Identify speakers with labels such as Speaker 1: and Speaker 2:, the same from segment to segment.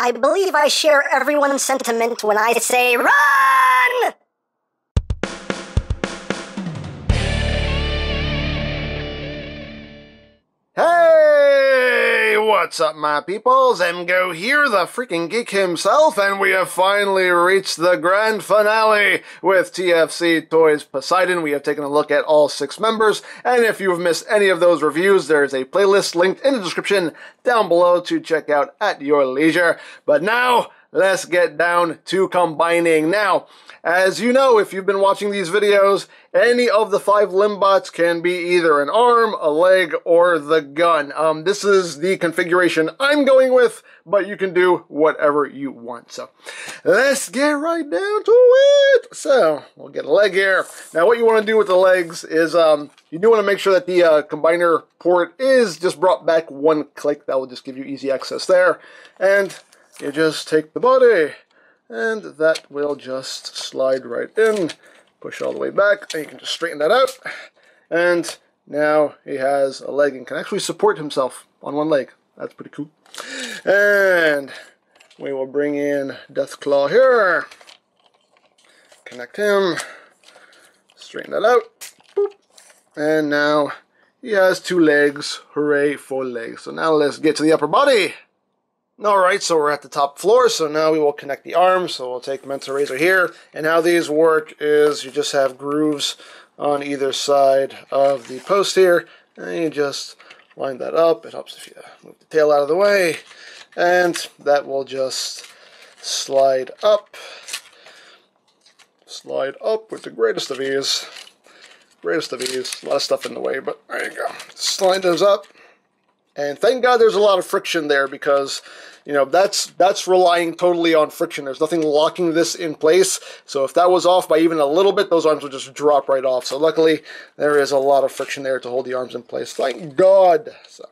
Speaker 1: I believe I share everyone's sentiment when I say run!
Speaker 2: What's up, my people? EmGo here, the freaking geek himself, and we have finally reached the grand finale with TFC Toys Poseidon. We have taken a look at all six members, and if you've missed any of those reviews, there's a playlist linked in the description down below to check out at your leisure. But now, let's get down to combining. Now, as you know, if you've been watching these videos, any of the five Limbots can be either an arm, a leg, or the gun. Um, this is the configuration I'm going with, but you can do whatever you want. So let's get right down to it. So we'll get a leg here. Now what you want to do with the legs is um, you do want to make sure that the uh, combiner port is just brought back one click. That will just give you easy access there. And you just take the body and that will just slide right in push all the way back and you can just straighten that out. And now he has a leg and can actually support himself on one leg. That's pretty cool. And we will bring in Deathclaw here. Connect him. Straighten that out. Boop. and now he has two legs. Hooray for legs. So now let's get to the upper body Alright, so we're at the top floor, so now we will connect the arms. So we'll take Mental Razor here, and how these work is you just have grooves on either side of the post here, and you just line that up. It helps if you move the tail out of the way, and that will just slide up, slide up with the greatest of ease. Greatest of ease. A lot of stuff in the way, but there you go. Slide those up. And thank God there's a lot of friction there because, you know, that's that's relying totally on friction. There's nothing locking this in place. So if that was off by even a little bit, those arms would just drop right off. So luckily, there is a lot of friction there to hold the arms in place. Thank God. So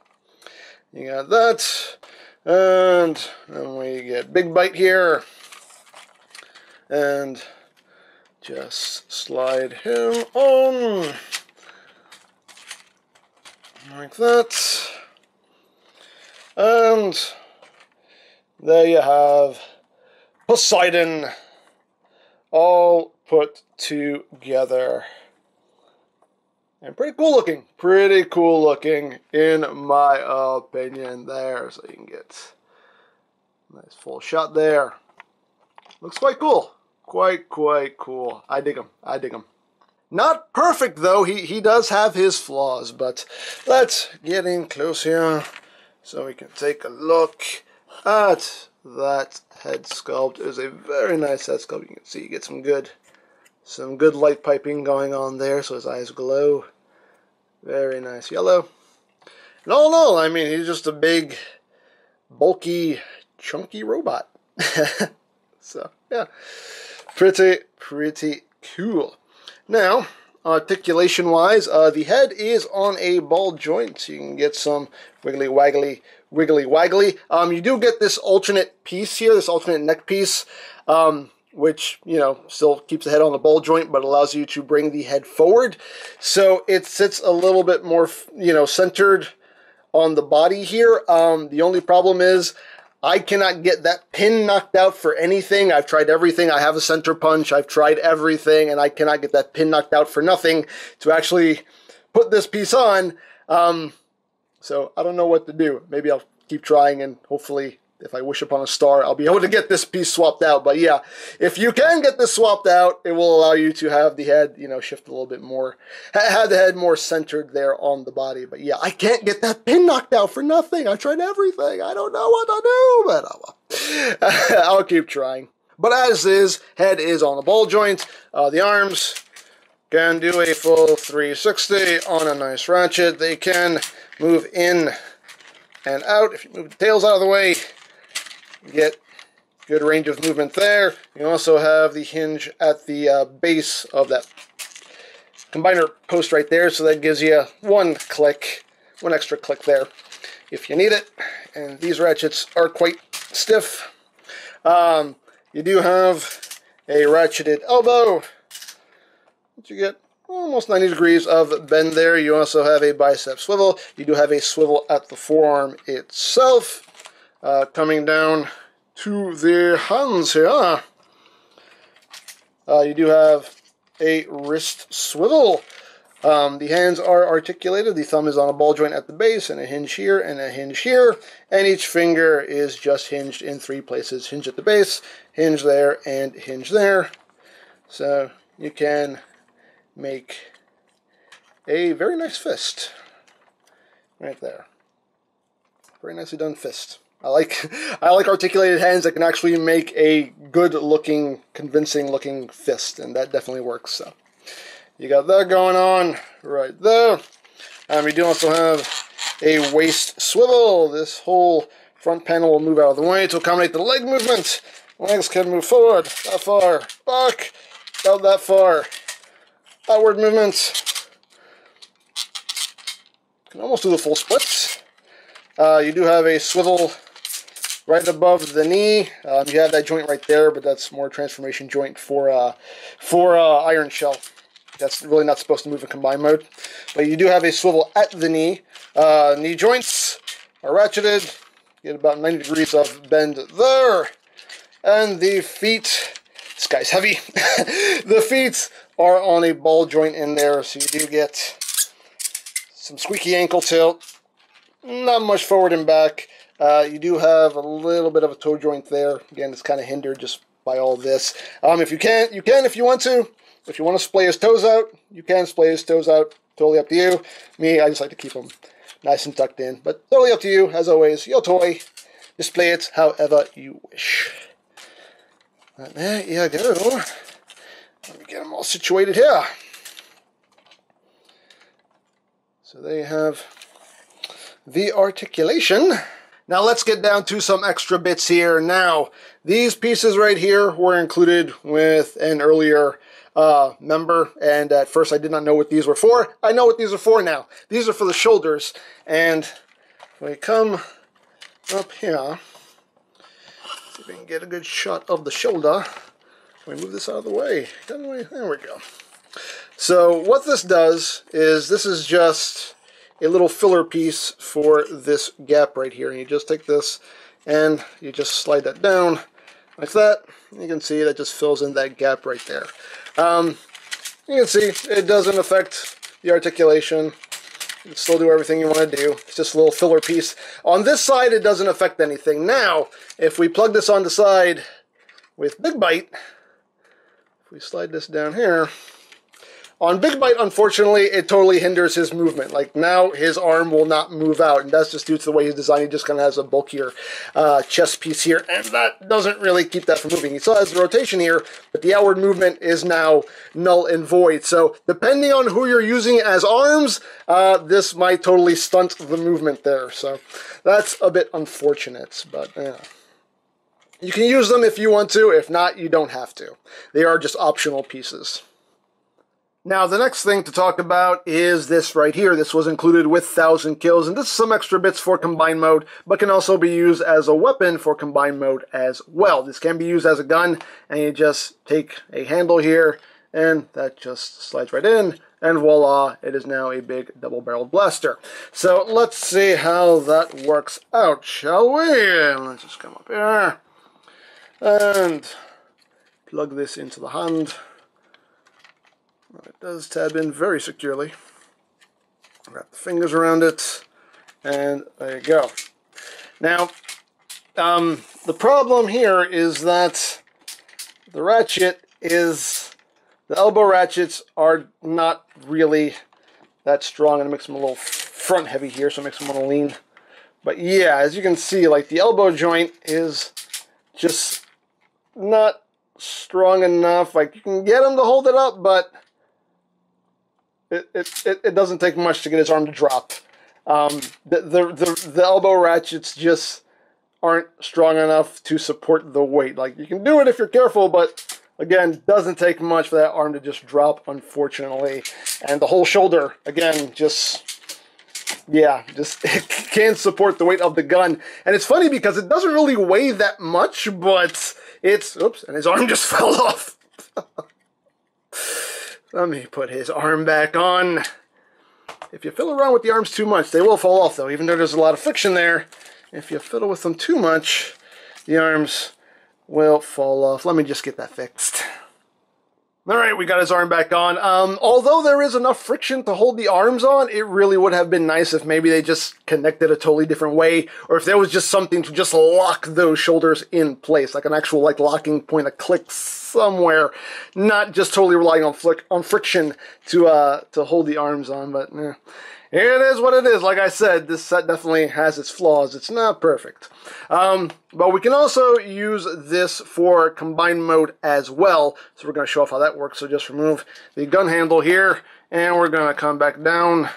Speaker 2: you got that. And then we get Big Bite here. And just slide him on. Like that. And there you have Poseidon all put together. And pretty cool looking. Pretty cool looking, in my opinion, there. So you can get nice full shot there. Looks quite cool. Quite, quite cool. I dig him. I dig him. Not perfect, though. He, he does have his flaws, but let's get in close here. So we can take a look at that head sculpt. It is a very nice head sculpt. You can see you get some good some good light piping going on there so his eyes glow. Very nice yellow. And all in all, I mean, he's just a big, bulky, chunky robot. so, yeah. Pretty, pretty cool. Now, articulation wise, uh, the head is on a ball joint, so you can get some wiggly waggly, wiggly waggly. Um, you do get this alternate piece here, this alternate neck piece, um, which, you know, still keeps the head on the ball joint, but allows you to bring the head forward. So it sits a little bit more, you know, centered on the body here. Um, the only problem is I cannot get that pin knocked out for anything. I've tried everything. I have a center punch. I've tried everything, and I cannot get that pin knocked out for nothing to actually put this piece on. Um, so I don't know what to do. Maybe I'll keep trying, and hopefully if I wish upon a star, I'll be able to get this piece swapped out. But yeah, if you can get this swapped out, it will allow you to have the head, you know, shift a little bit more, have the head more centered there on the body. But yeah, I can't get that pin knocked out for nothing. I tried everything. I don't know what to do, but oh. I'll keep trying. But as is, head is on the ball joint. Uh, the arms can do a full 360 on a nice ratchet. They can move in and out. If you move the tails out of the way, get good range of movement there. You also have the hinge at the uh, base of that combiner post right there, so that gives you one click, one extra click there if you need it. And these ratchets are quite stiff. Um, you do have a ratcheted elbow. You get almost 90 degrees of bend there. You also have a bicep swivel. You do have a swivel at the forearm itself. Uh, coming down to the hands here. Uh, you do have a wrist swivel. Um, the hands are articulated. The thumb is on a ball joint at the base, and a hinge here, and a hinge here. And each finger is just hinged in three places. Hinge at the base, hinge there, and hinge there. So you can make a very nice fist. Right there. Very nicely done fist. I like I like articulated hands that can actually make a good looking, convincing looking fist, and that definitely works. So you got that going on right there. And we do also have a waist swivel. This whole front panel will move out of the way to accommodate the leg movement. Legs can move forward, that far, back, about that far. Outward movement. Can almost do the full splits. Uh, you do have a swivel right above the knee. Um, you have that joint right there, but that's more transformation joint for uh, for uh, iron shell. That's really not supposed to move in combined mode. But you do have a swivel at the knee. Uh, knee joints are ratcheted. You Get about 90 degrees of bend there. And the feet, this guy's heavy. the feet are on a ball joint in there, so you do get some squeaky ankle tilt. Not much forward and back. Uh, you do have a little bit of a toe joint there. Again, it's kind of hindered just by all this. Um, if you can, you can if you want to. If you want to splay his toes out, you can splay his toes out. Totally up to you. Me, I just like to keep them nice and tucked in. But totally up to you. As always, your toy. Display it however you wish. And there you go. Let me get them all situated here. So there you have the articulation. Now let's get down to some extra bits here. Now, these pieces right here were included with an earlier uh, member, and at first I did not know what these were for. I know what these are for now. These are for the shoulders, and we come up here, see if we can get a good shot of the shoulder. Let me move this out of the way. There we go. So what this does is this is just a little filler piece for this gap right here. And you just take this and you just slide that down like that. You can see that just fills in that gap right there. Um, you can see it doesn't affect the articulation. You can still do everything you want to do. It's just a little filler piece. On this side, it doesn't affect anything. Now, if we plug this on the side with Big Bite, if we slide this down here, on Big Bite, unfortunately, it totally hinders his movement. Like now, his arm will not move out, and that's just due to the way he's designed. He just kind of has a bulkier uh, chest piece here, and that doesn't really keep that from moving. He still has the rotation here, but the outward movement is now null and void. So, depending on who you're using as arms, uh, this might totally stunt the movement there. So, that's a bit unfortunate, but yeah. You can use them if you want to. If not, you don't have to. They are just optional pieces. Now, the next thing to talk about is this right here. This was included with 1000 kills, and this is some extra bits for combine mode, but can also be used as a weapon for combine mode as well. This can be used as a gun, and you just take a handle here, and that just slides right in, and voila, it is now a big double-barreled blaster. So let's see how that works out, shall we? Let's just come up here, and plug this into the hand. It does tab in very securely. Wrap the fingers around it, and there you go. Now, um, the problem here is that the ratchet is, the elbow ratchets are not really that strong, and it makes them a little front heavy here, so it makes them want to lean. But yeah, as you can see, like the elbow joint is just not strong enough. Like you can get them to hold it up, but it, it, it doesn't take much to get his arm to drop. Um, the, the, the, the elbow ratchets just aren't strong enough to support the weight. Like, you can do it if you're careful, but again, doesn't take much for that arm to just drop, unfortunately. And the whole shoulder, again, just, yeah, just can't support the weight of the gun. And it's funny because it doesn't really weigh that much, but it's, oops, and his arm just fell off. Let me put his arm back on. If you fiddle around with the arms too much, they will fall off though, even though there's a lot of friction there. If you fiddle with them too much, the arms will fall off. Let me just get that fixed. All right, we got his arm back on. Um, although there is enough friction to hold the arms on, it really would have been nice if maybe they just connected a totally different way, or if there was just something to just lock those shoulders in place, like an actual like locking point, a click somewhere, not just totally relying on flick on friction to uh to hold the arms on. But eh. it is what it is. Like I said, this set definitely has its flaws. It's not perfect. Um, but we can also use this for combined mode as well. So we're going to show off how that works. So just remove the gun handle here, and we're going to come back down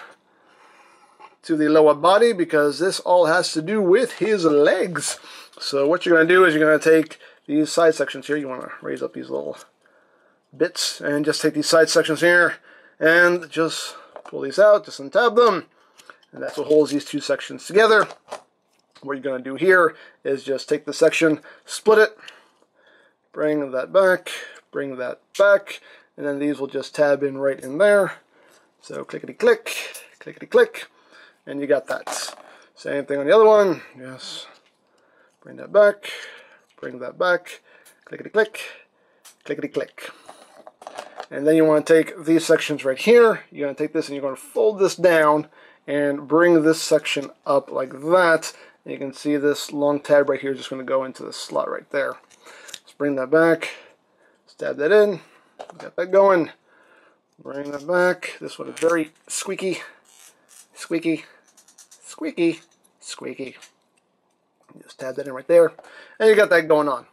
Speaker 2: to the lower body because this all has to do with his legs. So what you're going to do is you're going to take these side sections here. You want to raise up these little bits and just take these side sections here and just pull these out, just untab them. And that's what holds these two sections together. What you're going to do here is just take the section, split it, bring that back, bring that back, and then these will just tab in right in there. So clickety click, clickety click, and you got that. Same thing on the other one. Yes. Bring that back, bring that back, clickety click, clickety click. And then you want to take these sections right here. You're going to take this and you're going to fold this down and bring this section up like that. And you can see this long tab right here is just going to go into the slot right there. Let's bring that back, stab that in, get that going, bring that back. This one is very squeaky, squeaky, squeaky, squeaky. Just tab that in right there, and you got that going on.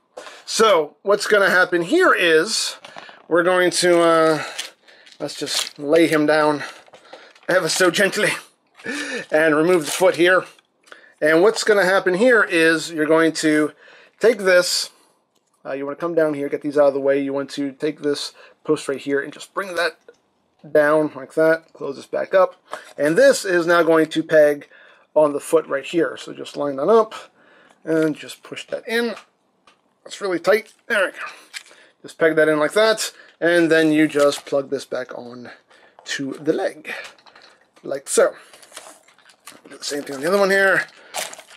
Speaker 2: So what's going to happen here is we're going to, uh, let's just lay him down ever so gently and remove the foot here. And what's going to happen here is you're going to take this, uh, you want to come down here, get these out of the way. You want to take this post right here and just bring that down like that, close this back up. And this is now going to peg on the foot right here. So just line that up and just push that in. It's really tight. There we go. Just peg that in like that, and then you just plug this back on to the leg, like so. Do the same thing on the other one here.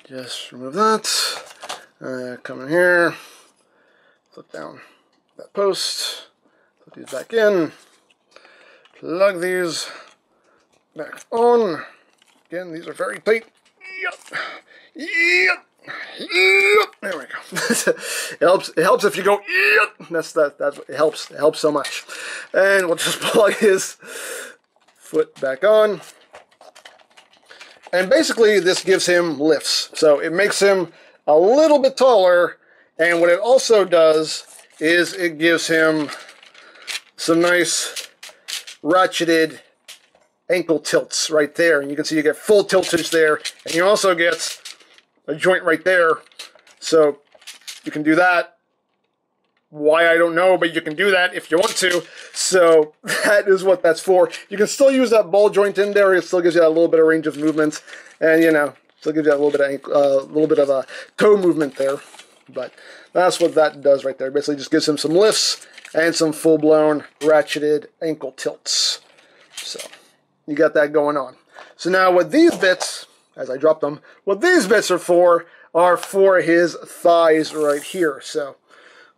Speaker 2: Just remove that. Uh, come in here, flip down that post, put these back in, plug these back on. Again, these are very tight. Yep. Yep. There we go. it helps. It helps if you go. That's that. That's it helps. It helps so much. And we'll just plug his foot back on. And basically, this gives him lifts. So it makes him a little bit taller. And what it also does is it gives him some nice ratcheted ankle tilts right there. And you can see you get full tiltage there. And you also get a joint right there. So you can do that. Why, I don't know, but you can do that if you want to. So that is what that's for. You can still use that ball joint in there. It still gives you a little bit of range of movement. And, you know, still gives you a little bit of, uh, little bit of a toe movement there. But that's what that does right there. Basically just gives him some lifts and some full-blown ratcheted ankle tilts. So you got that going on. So now with these bits, as I drop them, what these bits are for are for his thighs right here. So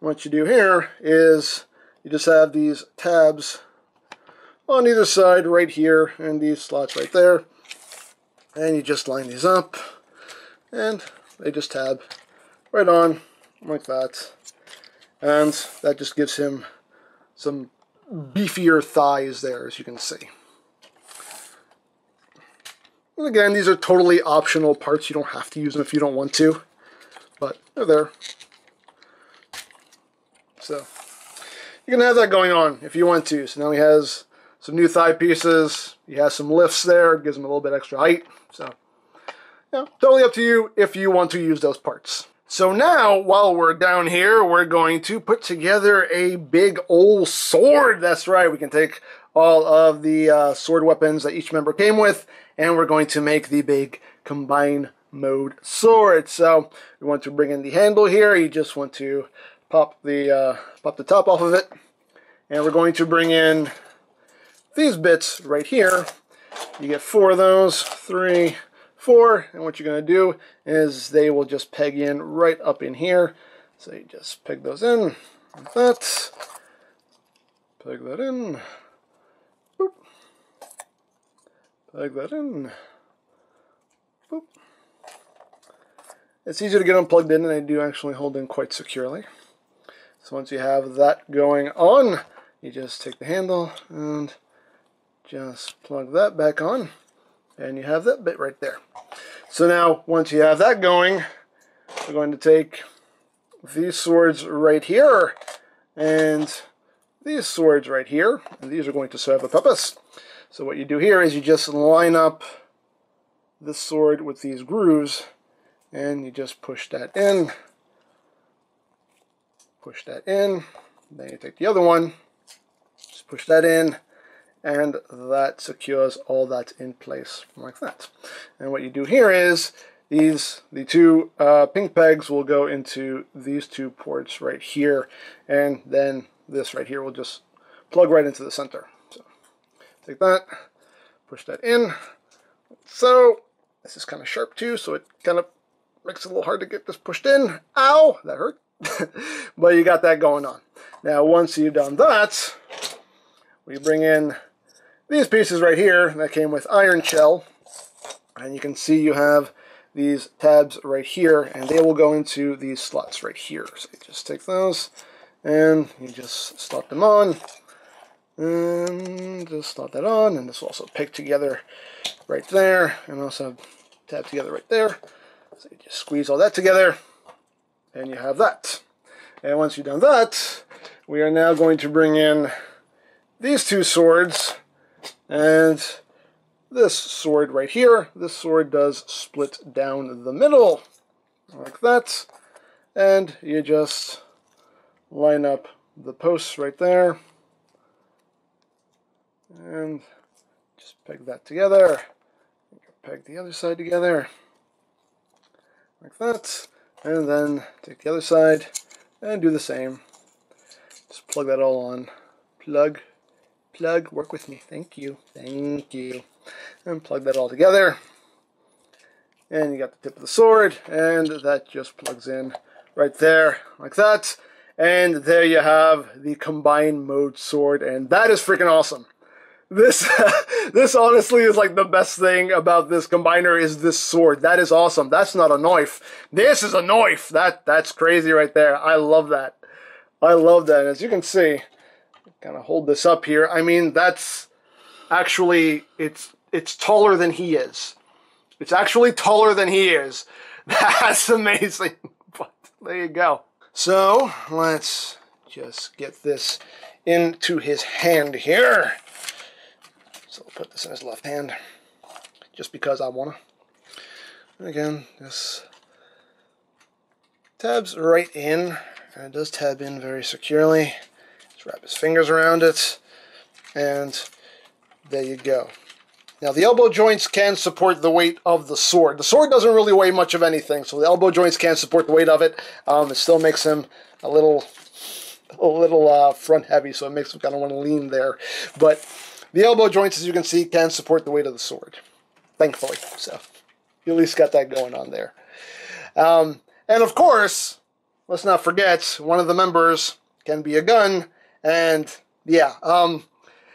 Speaker 2: what you do here is you just have these tabs on either side right here and these slots right there. And you just line these up and they just tab right on like that. And that just gives him some beefier thighs there, as you can see. And again, these are totally optional parts. You don't have to use them if you don't want to, but they're there. So you can have that going on if you want to. So now he has some new thigh pieces. He has some lifts there. Gives him a little bit extra height. So yeah, totally up to you if you want to use those parts. So now, while we're down here, we're going to put together a big old sword. That's right, we can take all of the uh, sword weapons that each member came with, and we're going to make the big combine mode sword. So we want to bring in the handle here. You just want to pop the uh, pop the top off of it, and we're going to bring in these bits right here. You get four of those, three, four. And what you're going to do is they will just peg in right up in here. So you just peg those in like that. Peg that in. Boop. Peg that in. Boop. It's easier to get them plugged in and they do actually hold in quite securely. So once you have that going on, you just take the handle and just plug that back on and you have that bit right there. So now once you have that going, we're going to take these swords right here and these swords right here, and these are going to serve a purpose. So what you do here is you just line up this sword with these grooves and you just push that in push that in then you take the other one just push that in and that secures all that in place like that. And what you do here is these the two uh, pink pegs will go into these two ports right here and then this right here will just plug right into the center take that push that in so this is kind of sharp too so it kind of makes it a little hard to get this pushed in ow that hurt but you got that going on. Now, once you've done that, we bring in these pieces right here that came with iron shell. And you can see you have these tabs right here, and they will go into these slots right here. So you just take those, and you just slot them on, and just slot that on, and this will also pick together right there, and also tab together right there. So you just squeeze all that together, and you have that. And once you've done that, we are now going to bring in these two swords and this sword right here. This sword does split down the middle like that. And you just line up the posts right there and just peg that together. Peg the other side together. Like that. And then take the other side and do the same. Just plug that all on. Plug plug work with me. Thank you thank you. And plug that all together. And you got the tip of the sword and that just plugs in right there like that. And there you have the combined mode sword and that is freaking awesome this this honestly is like the best thing about this combiner is this sword. That is awesome. That's not a knife. This is a knife. That that's crazy right there. I love that. I love that. As you can see, kind of hold this up here. I mean, that's actually it's it's taller than he is. It's actually taller than he is. That's amazing. But there you go. So let's just get this into his hand here. So I'll put this in his left hand just because I want to. And Again, this tabs right in, and it does tab in very securely. Just wrap his fingers around it, and there you go. Now the elbow joints can support the weight of the sword. The sword doesn't really weigh much of anything, so the elbow joints can support the weight of it. Um, it still makes him a little, a little uh, front heavy, so it makes him kind of want to lean there. But the elbow joints, as you can see, can support the weight of the sword, thankfully. So you at least got that going on there. Um, and of course, let's not forget, one of the members can be a gun. And yeah, um,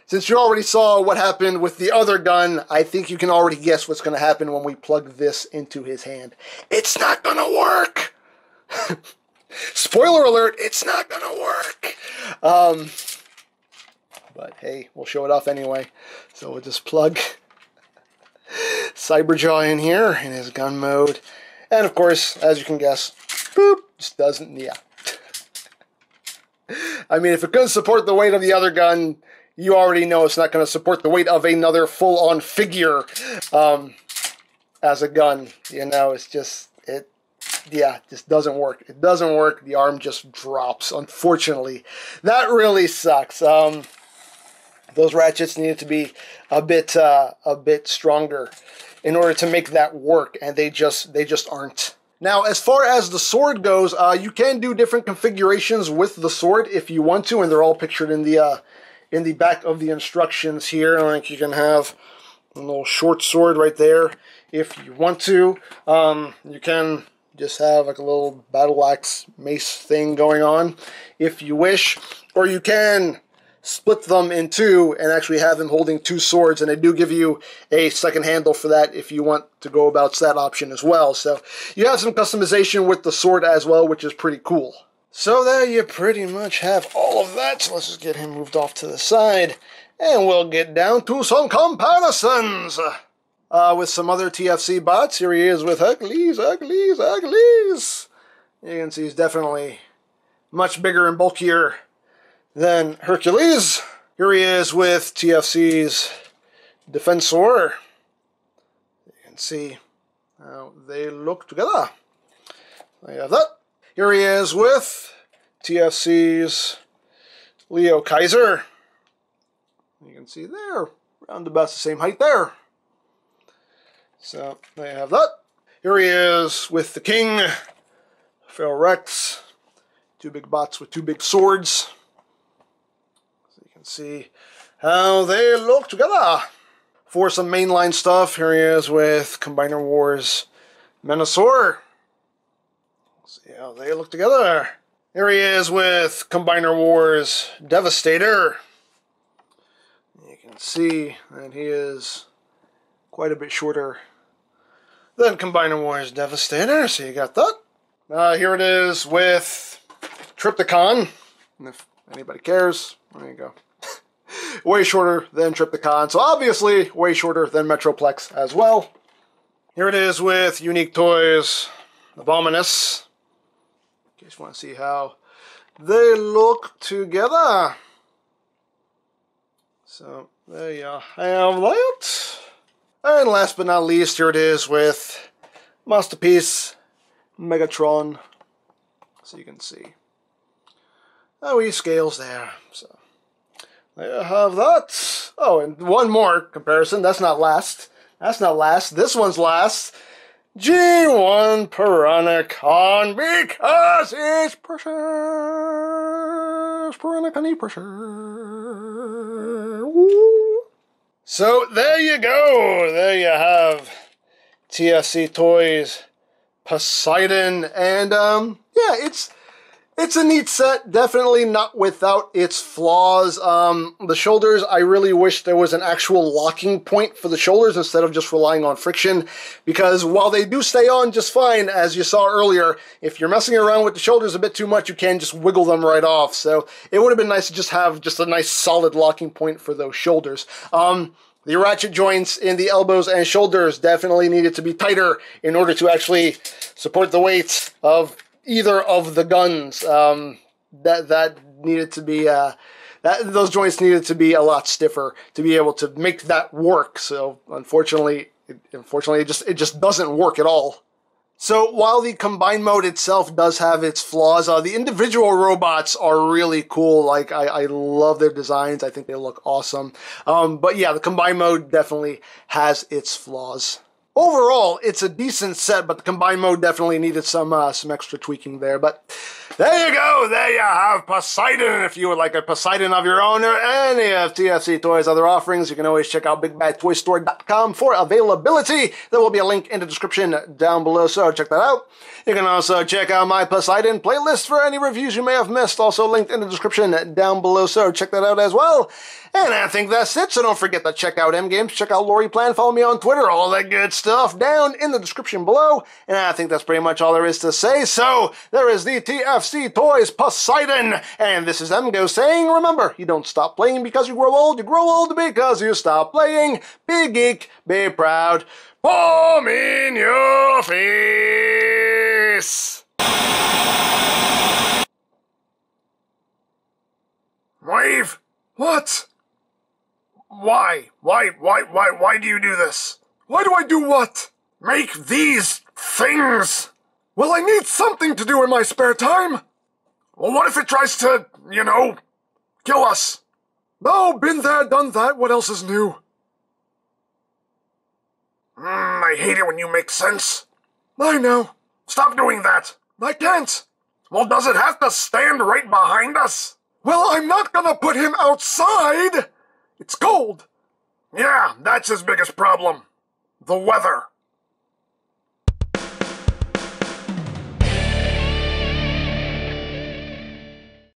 Speaker 2: since you already saw what happened with the other gun, I think you can already guess what's going to happen when we plug this into his hand. It's not going to work! Spoiler alert, it's not going to work! Um, but hey, we'll show it off anyway. So we'll just plug Cyberjaw in here in his gun mode. And of course, as you can guess, boop, just doesn't, yeah. I mean, if it couldn't support the weight of the other gun, you already know it's not going to support the weight of another full-on figure um, as a gun. You know, it's just, it, yeah, just doesn't work. It doesn't work. The arm just drops, unfortunately. That really sucks. Um, those ratchets needed to be a bit uh, a bit stronger in order to make that work, and they just they just aren't. Now, as far as the sword goes, uh, you can do different configurations with the sword if you want to, and they're all pictured in the uh, in the back of the instructions here. Like you can have a little short sword right there if you want to. Um, you can just have like a little battle axe mace thing going on if you wish, or you can split them in two and actually have them holding two swords. And they do give you a second handle for that if you want to go about that option as well. So you have some customization with the sword as well which is pretty cool. So there you pretty much have all of that. So let's just get him moved off to the side. And we'll get down to some comparisons uh, with some other TFC bots. Here he is with Hercules, Hercules, Hercules. You can see he's definitely much bigger and bulkier than Hercules. Here he is with TFC's Defensor. You can see how they look together. I have that. Here he is with TFC's Leo Kaiser. You can see there, around about the same height there. So they have that. Here he is with the king, Phil Rex. Two big bots with two big swords. See how they look together. For some mainline stuff, here he is with Combiner Wars Menasor. See how they look together. Here he is with Combiner Wars Devastator. You can see that he is quite a bit shorter than Combiner Wars Devastator. So you got that. Uh, here it is with Trypticon. And if anybody cares, there you go. Way shorter than Trypticon. So obviously way shorter than Metroplex as well. Here it is with Unique Toys Abominus. In case you want to see how they look together. So there you have that. And last but not least, here it is with Masterpiece Megatron. So you can see how he scales there. So there have that. Oh, and one more comparison. That's not last. That's not last. This one's last. G1 Piranacon because it's precious. Piranacon. Woo. So there you go. There you have TFC Toys Poseidon, and um, yeah, it's it's a neat set. Definitely not without its flaws. Um, the shoulders, I really wish there was an actual locking point for the shoulders instead of just relying on friction. Because while they do stay on just fine, as you saw earlier, if you're messing around with the shoulders a bit too much, you can just wiggle them right off. So it would have been nice to just have just a nice solid locking point for those shoulders. Um, the ratchet joints in the elbows and shoulders definitely needed to be tighter in order to actually support the weight of either of the guns. Um, that that needed to be uh, that those joints needed to be a lot stiffer to be able to make that work. So unfortunately, it, unfortunately, it just it just doesn't work at all. So while the combined mode itself does have its flaws, uh, the individual robots are really cool. Like I, I love their designs. I think they look awesome. Um, but yeah, the combined mode definitely has its flaws. Overall, it's a decent set, but the combined mode definitely needed some uh, some extra tweaking there. But there you go. There you have Poseidon. If you would like a Poseidon of your own or any of TFC Toys' other offerings, you can always check out BigBadToyStore.com for availability. There will be a link in the description down below, so check that out. You can also check out my Poseidon playlist for any reviews you may have missed, also linked in the description down below, so check that out as well. And I think that's it, so don't forget to check out EmGames, check out LoriPlan, follow me on Twitter, all that good stuff down in the description below. And I think that's pretty much all there is to say. So there is the TFC Toys Poseidon, and this is EmGo saying, remember, you don't stop playing because you grow old, you grow old because you stop playing. Be geek, be proud. Palm in your face. Wave. What? Why? Why? Why? Why? Why do you do this? Why do I do what? Make these things. Well, I need something to do in my spare time. Well, what if it tries to, you know, kill us? No, been there, done that. What else is new? Mm, I hate it when you make sense. I know. Stop doing that. I can't. Well, does it have to stand right behind us? Well, I'm not gonna put him outside. It's cold. Yeah, that's his biggest problem. The weather.